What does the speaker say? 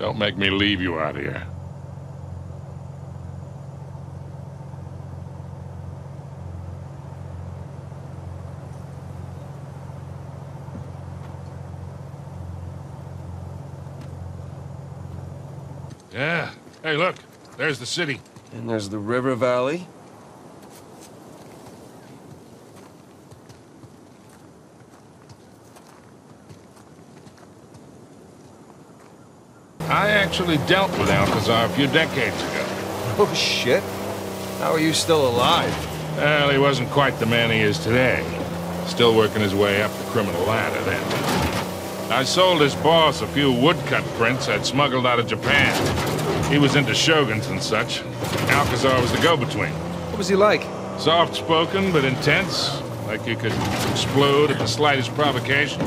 Don't make me leave you out here. Yeah. Hey, look. There's the city. And there's the river valley. I actually dealt with Alcazar a few decades ago. Oh, shit. How are you still alive? Well, he wasn't quite the man he is today. Still working his way up the criminal ladder then. I sold his boss a few woodcut prints I'd smuggled out of Japan. He was into shoguns and such. Alcazar was the go-between. What was he like? Soft-spoken but intense, like you could explode at the slightest provocation.